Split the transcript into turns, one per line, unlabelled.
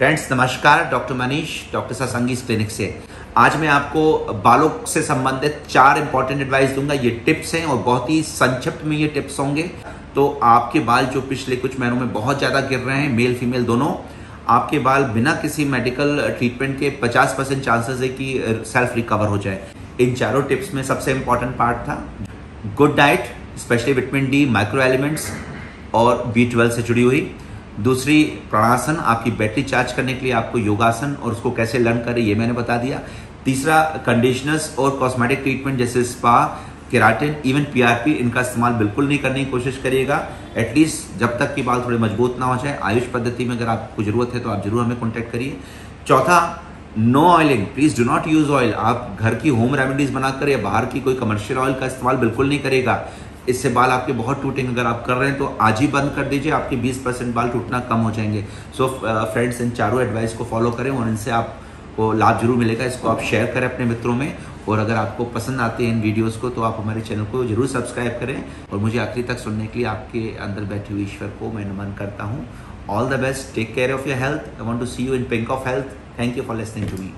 Friends नमस्कार doctor Manish doctor सासंगीस clinic से। आज मैं आपको बालों से संबंधित चार इंपॉर्टेंट एडवाइस दूँगा। ये टिप्स हैं और बहुत ही संक्षिप्त में ये टिप्स होंगे। तो आपके बाल जो पिछले कुछ महीनों में बहुत ज़्यादा गिर रहे हैं मेल फीमेल दोनों, आपके बाल बिना किसी मेडिकल ट्रीटमेंट के 50 परसेंट चांसेस है कि सेल्फ रिकवर हो जाए। इन चारों टिप्स में सबसे इंपॉर्टेंट पार्ट था। Good diet specially vitamin D micro elements और बी से जुड़ी हुई। दूसरी प्राणासन, आपकी बैटरी चार्ज करने के लिए आपको योगासन और उसको कैसे लर्न करें, ये मैंने बता दिया। तीसरा, कंडीशनर्स और कॉस्मेटिक ट्रीटमेंट, जैसे स्पा, केराटिन, इवन पीआरपी इनका इस्तेमाल बिल्कुल नहीं करने की कोशिश करिएगा। एटलीस्ट जब तक कि बाल थोड़े मज़बूत ना हो जाए, आयुष पद्धति में अगर आपको ज़रूरत है तो आप ज़रूर हमें कॉन्टेक्ट करिए। चौथा no oiling please do not use oil आप घर की होम रेमेडीज बनाकर या बाहर की कोई कमर्शियल ऑयल का इस्तेमाल बिल्कुल नहीं करेगा इससे बाल आपके बहुत टूटेंगे। अगर आप कर रहे हैं तो आज ही बंद कर दीजिए, आपके 20 परसेंट बाल टूटना कम हो जाएँगे। सो फ्रेंड्स इन चारों एडवाइस को फॉलो करें और इनसे आपको लाभ ज़रूर मिलेगा। इसको आप शेयर करें अपने मित्रों में और अगर आपको पसंद आते हैं इन वीडियोस को तो आप हमारे चैनल को ज़रूर सब्सक्राइब करें। और मुझे आखिरी तक सुनने के लिए आपके अंदर बैठे हुए ईश्वर को मैं नमन करता हूँ। All the best take care of your health I want to see you in pink of health thank you for listening to me